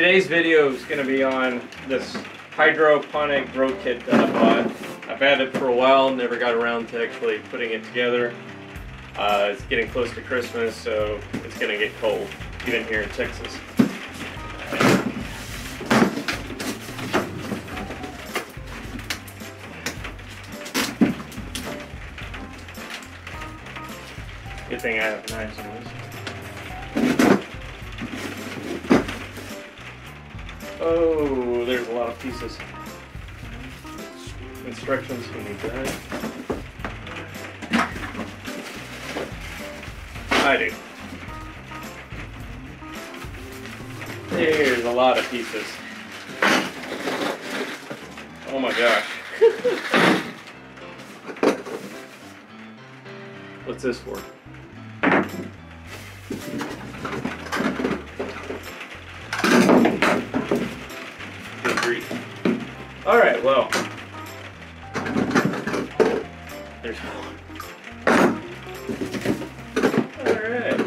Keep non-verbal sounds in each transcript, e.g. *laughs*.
Today's video is going to be on this hydroponic grow kit that I bought. I've had it for a while, never got around to actually putting it together. Uh, it's getting close to Christmas, so it's going to get cold, even here in Texas. Good thing I have knives on this. Oh, there's a lot of pieces. Instructions, we need that. I do. There's a lot of pieces. Oh my gosh. *laughs* What's this for? Good grief. Alright, well. There's one. Alright.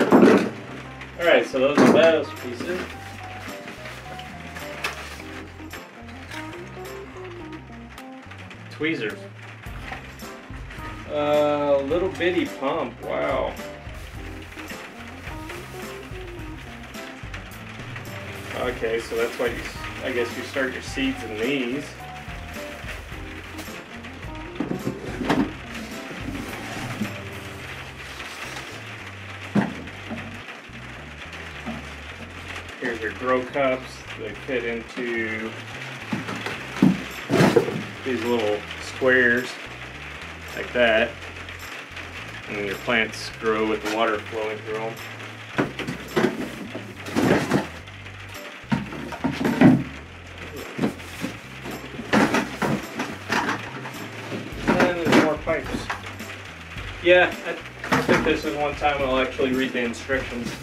Alright, so those are those pieces. Tweezers. Uh, little bitty pump, wow. Okay, so that's why you, I guess you start your seeds in these. Here's your grow cups. They fit into these little squares like that. And your plants grow with the water flowing through them. There's more pipes. Yeah, I think this is one time I'll actually read the instructions.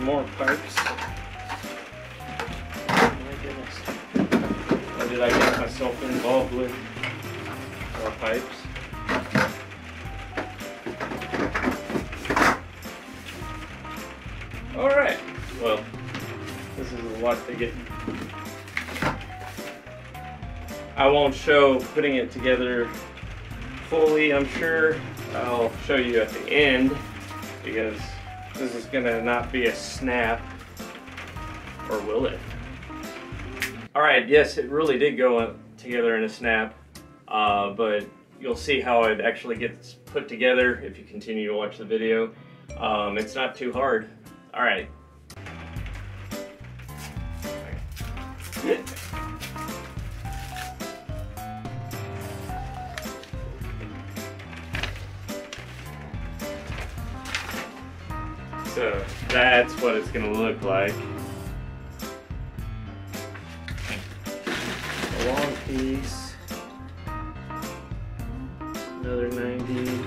More pipes. Oh my goodness. Why did I get myself involved with more pipes? Alright, well, this is a lot to get. I won't show putting it together fully, I'm sure. I'll show you at the end because this is gonna not be a snap. Or will it? Alright, yes, it really did go together in a snap, uh, but you'll see how it actually gets put together if you continue to watch the video. Um, it's not too hard. All right. That's what it's gonna look like. A long piece. Another 90.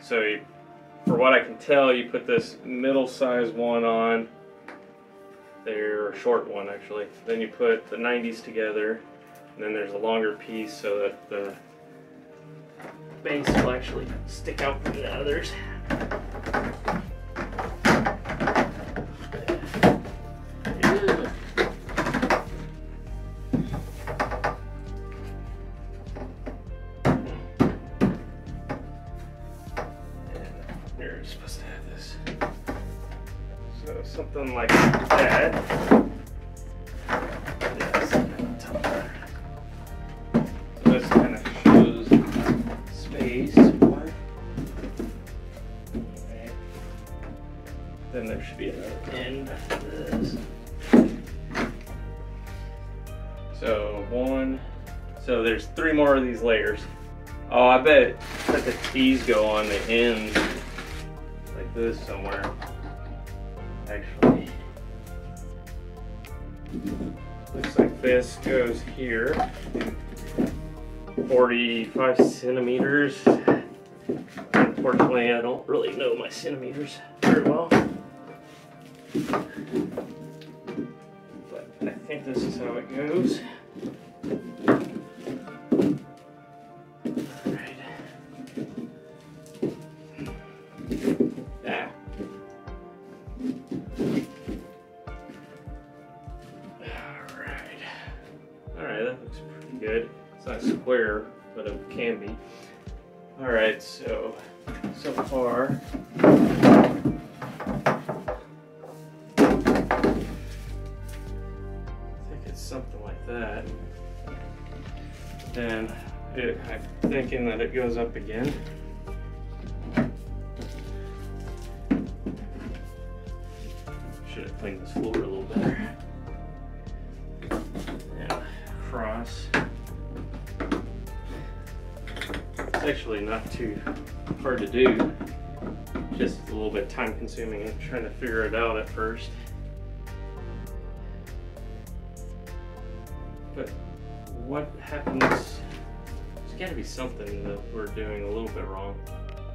So, you, for what I can tell, you put this middle size one on. Or short one actually. Then you put the 90s together, and then there's a longer piece so that the base will actually stick out from the others. Something like that. So this kind of shows space. Then there should be another end to this. So one. So there's three more of these layers. Oh, I bet that the T's go on the ends like this somewhere. Actually, looks like this goes here. 45 centimeters. Unfortunately, I don't really know my centimeters very well. But I think this is how it goes. Can be. Alright, so, so far. I think it's something like that. Then it, I'm thinking that it goes up again. Should have cleaned this floor a little better. And cross. It's actually not too hard to do. Just a little bit time consuming and trying to figure it out at first. But what happens? There's got to be something that we're doing a little bit wrong.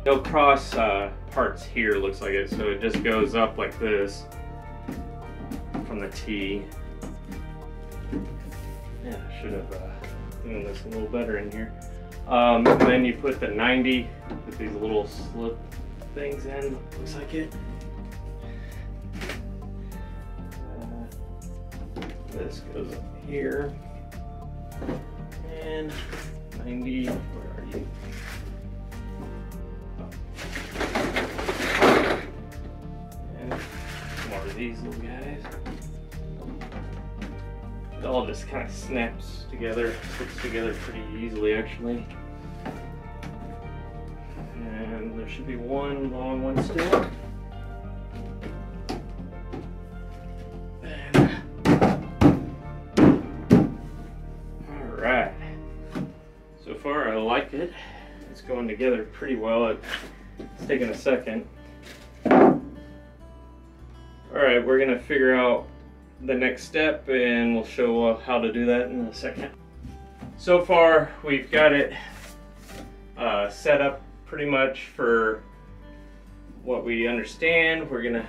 No cross uh, parts here, looks like it. So it just goes up like this from the T. Yeah, I should have uh, done this a little better in here. Um, and then you put the 90 with these little slip things in. Looks like it. Uh, this goes up here. And 90, where are you? Oh. And more of these little guys. It all just kind of snaps together, sticks together pretty easily actually. And there should be one long one still. Alright. So far I like it. It's going together pretty well. It's taking a second. Alright, we're gonna figure out the next step and we'll show how to do that in a second. So far we've got it uh, set up pretty much for what we understand. We're gonna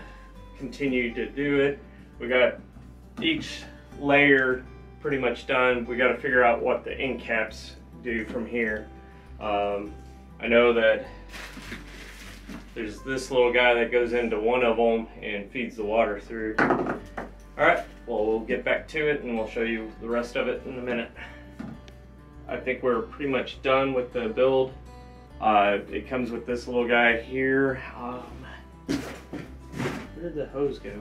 continue to do it. We got each layer pretty much done. We got to figure out what the end caps do from here. Um, I know that there's this little guy that goes into one of them and feeds the water through. Well, we'll get back to it and we'll show you the rest of it in a minute. I think we're pretty much done with the build. Uh, it comes with this little guy here. Um, where did the hose go?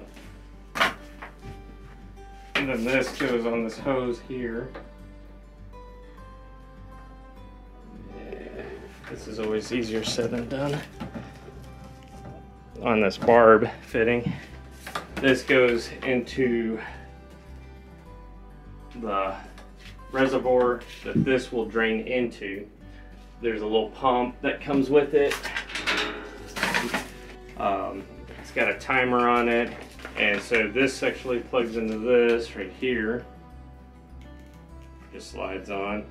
And then this goes on this hose here. This is always easier said than done. On this barb fitting. This goes into the reservoir that this will drain into. There's a little pump that comes with it. Um, it's got a timer on it. And so this actually plugs into this right here. Just slides on.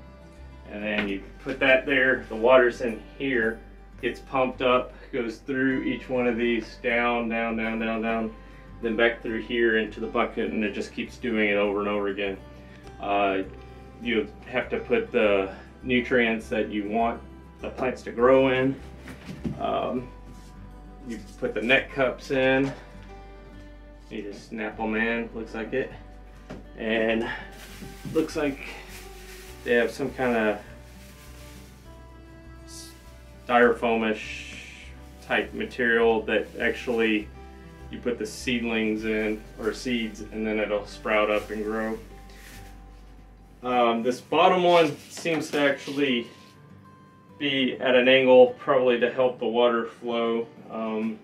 And then you put that there, the water's in here, gets pumped up, goes through each one of these, down, down, down, down, down, then back through here into the bucket, and it just keeps doing it over and over again. Uh, you have to put the nutrients that you want the plants to grow in. Um, you put the net cups in. You just snap them in, looks like it. And looks like they have some kind of styrofoamish type material that actually you put the seedlings in or seeds and then it'll sprout up and grow. Um, this bottom one seems to actually be at an angle probably to help the water flow. Um,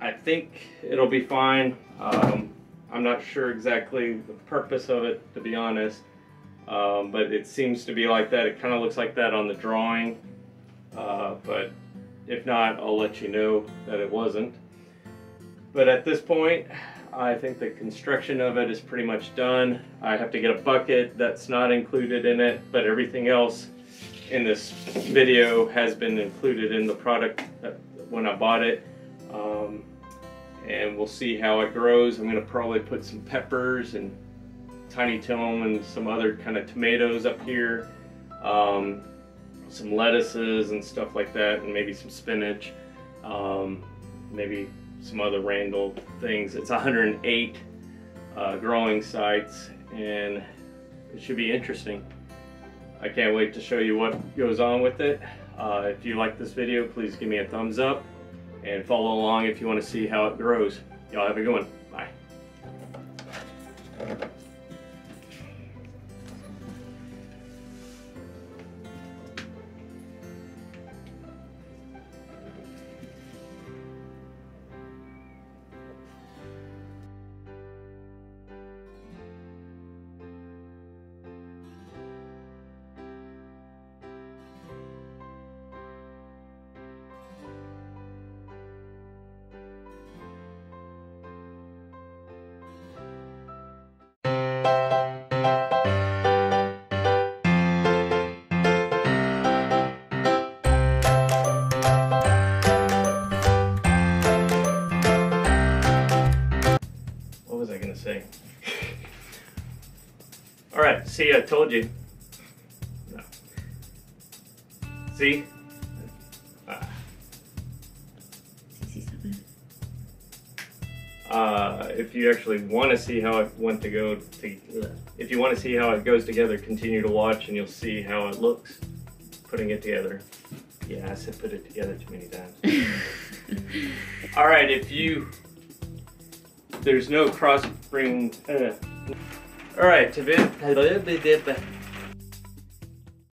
I think it'll be fine. Um, I'm not sure exactly the purpose of it, to be honest. Um, but it seems to be like that. It kind of looks like that on the drawing. Uh, but if not, I'll let you know that it wasn't. But at this point, I think the construction of it is pretty much done. I have to get a bucket that's not included in it, but everything else in this video has been included in the product when I bought it. Um, and we'll see how it grows. I'm gonna probably put some peppers and tiny tom and some other kind of tomatoes up here. Um, some lettuces and stuff like that, and maybe some spinach. Um, maybe some other Randall things. It's 108 uh, growing sites and it should be interesting. I can't wait to show you what goes on with it. Uh, if you like this video, please give me a thumbs up and follow along if you want to see how it grows. Y'all have a good one. See, I told you. No. See? Uh, uh, if you actually want to see how it went to go, to, if you want to see how it goes together, continue to watch and you'll see how it looks putting it together. Yeah, I said put it together too many times. *laughs* All right, if you there's no cross bring. Uh. All right, to